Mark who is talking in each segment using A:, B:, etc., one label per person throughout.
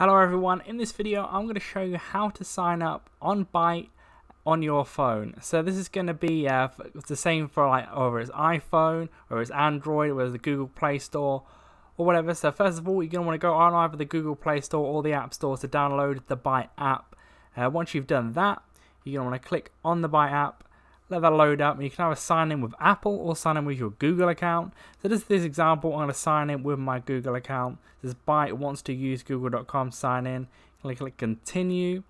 A: Hello everyone, in this video I'm going to show you how to sign up on Byte on your phone. So this is going to be uh, the same for like whether it's iPhone or it's Android or it's the Google Play Store or whatever. So first of all you're going to want to go on either the Google Play Store or the App Store to download the Byte app. Uh, once you've done that you're going to want to click on the Byte app let that load up you can either sign in with Apple or sign in with your Google account. So this this example, I'm going to sign in with my Google account. This Byte wants to use google.com sign in. Click, click continue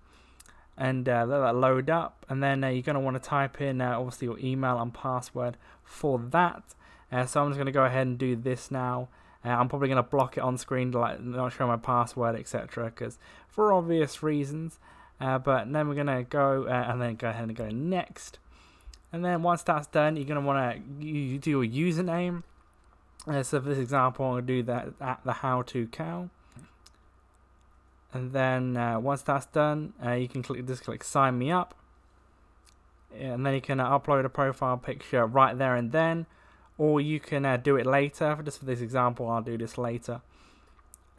A: and uh, let that load up and then uh, you're going to want to type in uh, obviously your email and password for that. Uh, so I'm just going to go ahead and do this now. Uh, I'm probably going to block it on screen like not show my password etc. because for obvious reasons. Uh, but then we're going to go and then go ahead and go next. And then once that's done, you're going to want to you do your username. Uh, so for this example, I'll do that at the how to cow. And then uh, once that's done, uh, you can click just click sign me up. And then you can uh, upload a profile picture right there and then. Or you can uh, do it later. Just for this example, I'll do this later.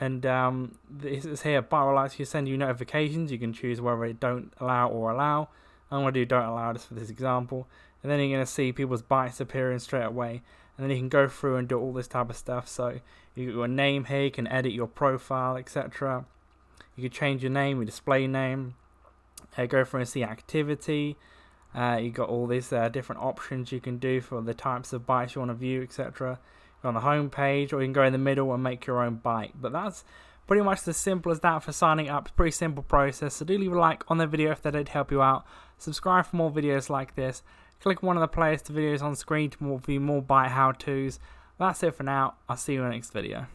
A: And um, this is here, Byte will you send you notifications. You can choose whether it don't allow or allow. I'm going to do don't allow this for this example. And then you're going to see people's bytes appearing straight away. And then you can go through and do all this type of stuff. So you got your name here, you can edit your profile, etc. You can change your name, your display name. Uh, go through and see activity. Uh, you got all these uh, different options you can do for the types of bytes you want to view, etc. on the home page, or you can go in the middle and make your own byte. But that's pretty much as simple as that for signing up. Pretty simple process. So do leave a like on the video if that did help you out. Subscribe for more videos like this. Click one of the playlist videos on screen to view more byte how-tos. That's it for now. I'll see you in the next video.